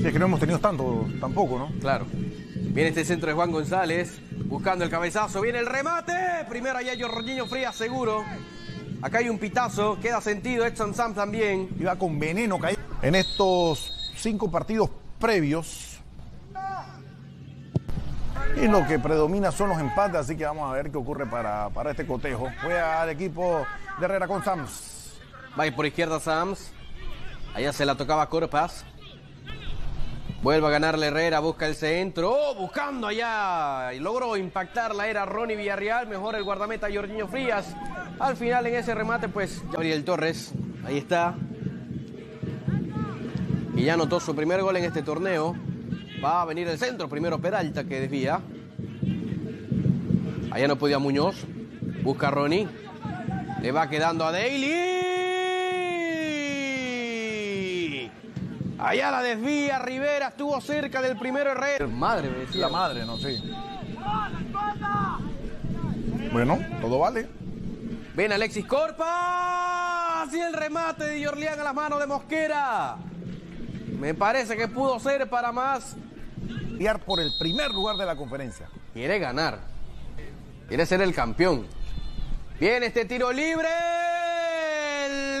Sí, es que no hemos tenido tanto, tampoco, ¿no? Claro. Viene este centro de Juan González, buscando el cabezazo, viene el remate. Primero allá Jorginho Frías, seguro. Acá hay un pitazo, queda sentido Edson Sam también. Iba con veneno caído. En estos cinco partidos previos. Y lo que predomina son los empates, así que vamos a ver qué ocurre para, para este cotejo. Juega al equipo de Herrera con Sams. Va por izquierda Sams. Allá se la tocaba Corpas. Vuelve a ganarle Herrera, busca el centro. ¡Oh! Buscando allá. Y logró impactarla. Era Ronnie Villarreal. Mejor el guardameta Jorginho Frías. Al final en ese remate, pues Gabriel Torres. Ahí está. Y ya anotó su primer gol en este torneo. Va a venir el centro. Primero Peralta que desvía. Allá no podía Muñoz. Busca a Ronnie. Le va quedando a Daily. Allá la desvía Rivera. Estuvo cerca del primero Herrera. Madre. La madre, no sé. Bueno, todo vale. Ven Alexis Corpas. Y el remate de Yorlián a las manos de Mosquera. Me parece que pudo ser para más. Por el primer lugar de la conferencia. Quiere ganar. Quiere ser el campeón. Viene este tiro libre.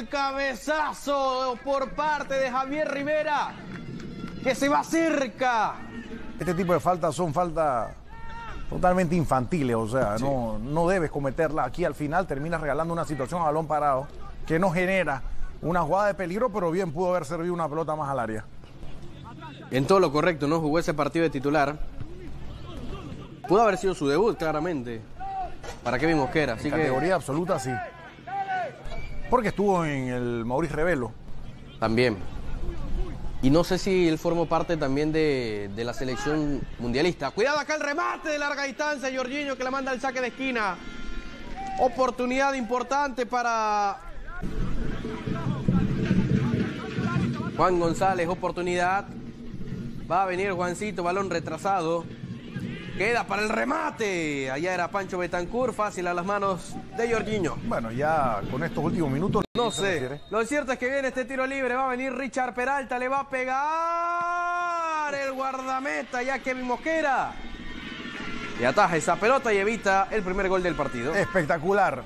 El cabezazo por parte de Javier Rivera. Que se va cerca. Este tipo de faltas son faltas totalmente infantiles, o sea, no, no debes cometerla. Aquí al final terminas regalando una situación a balón parado que no genera una jugada de peligro, pero bien pudo haber servido una pelota más al área. En todo lo correcto, ¿no? Jugó ese partido de titular. Pudo haber sido su debut, claramente. Para Mosquera. Así que Categoría absoluta, sí. Porque estuvo en el Maurice Revelo. también. Y no sé si él formó parte también de, de la selección mundialista. Cuidado acá el remate de larga distancia, Jorginho que le manda el saque de esquina. Oportunidad importante para Juan González, oportunidad. Va a venir Juancito, balón retrasado. Queda para el remate. Allá era Pancho Betancur, fácil a las manos de Jorginho. Bueno, ya con estos últimos minutos. No sé. Lo cierto es que viene este tiro libre. Va a venir Richard Peralta. Le va a pegar el guardameta ya Kevin Mosquera. Y ataja esa pelota y evita el primer gol del partido. Espectacular.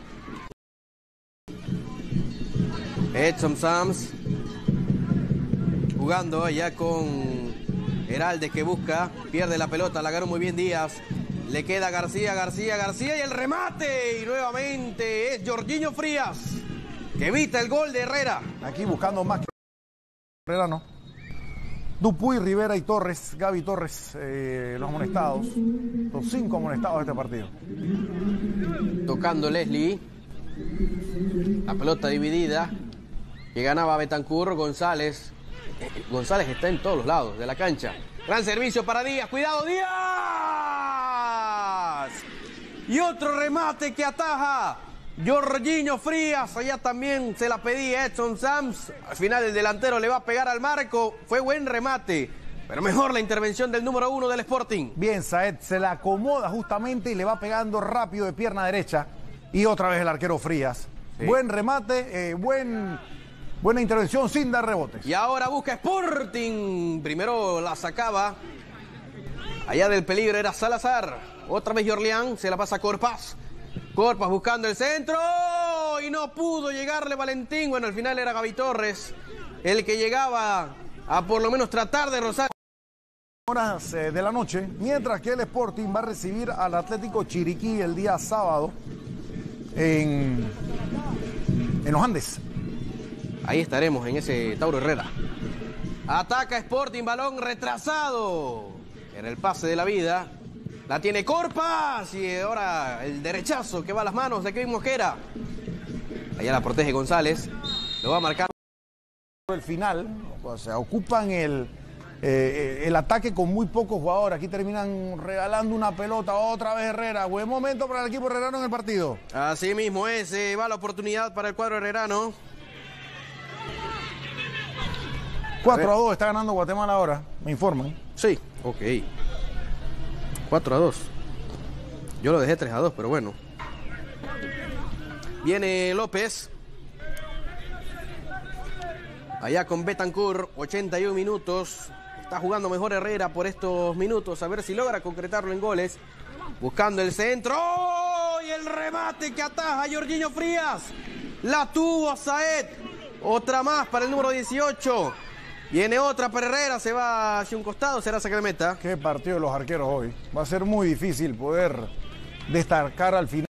Edson Sams jugando allá con Heralde que busca, pierde la pelota, la ganó muy bien Díaz. Le queda García, García, García y el remate. Y nuevamente es Jorginho Frías que evita el gol de Herrera. Aquí buscando más que Herrera, no. Dupuy, Rivera y Torres, Gaby Torres, eh, los amonestados. Los cinco amonestados de este partido. Tocando Leslie. La pelota dividida. Que ganaba Betancur, González. González está en todos los lados de la cancha. Gran servicio para Díaz. Cuidado, Díaz. Y otro remate que ataja. Jorginho Frías. Allá también se la pedía Edson Sams. Al final el delantero le va a pegar al marco. Fue buen remate. Pero mejor la intervención del número uno del Sporting. Bien, Saed se la acomoda justamente y le va pegando rápido de pierna derecha. Y otra vez el arquero Frías. Sí. Buen remate, eh, buen, buena intervención sin dar rebotes. Y ahora busca Sporting. Primero la sacaba. Allá del peligro era Salazar. Otra vez Jorlián. Se la pasa a Corpas. Corpas buscando el centro. Y no pudo llegarle Valentín. Bueno, al final era Gaby Torres. El que llegaba a por lo menos tratar de rozar. horas eh, de la noche, mientras que el Sporting va a recibir al Atlético Chiriquí el día sábado en, en los Andes. Ahí estaremos en ese Tauro Herrera. Ataca Sporting, balón retrasado. En el pase de la vida. La tiene Corpas y ahora el derechazo que va a las manos de Kevin Mosquera. Allá la protege González. Lo va a marcar. El final, o sea, ocupan el, eh, el ataque con muy pocos jugadores. Aquí terminan regalando una pelota otra vez Herrera. Buen momento para el equipo herrerano en el partido. Así mismo es, eh, va la oportunidad para el cuadro herrerano. 4 a 2 está ganando Guatemala ahora, me informan. Sí, ok. 4 a 2. Yo lo dejé 3 a 2, pero bueno. Viene López. Allá con Betancourt, 81 minutos. Está jugando mejor Herrera por estos minutos. A ver si logra concretarlo en goles. Buscando el centro. Y el remate que ataja Jorginho Frías. La tuvo Saed. Otra más para el número 18. Viene otra para Herrera. Se va hacia un costado. Será meta. Qué partido de los arqueros hoy. Va a ser muy difícil poder destacar al final.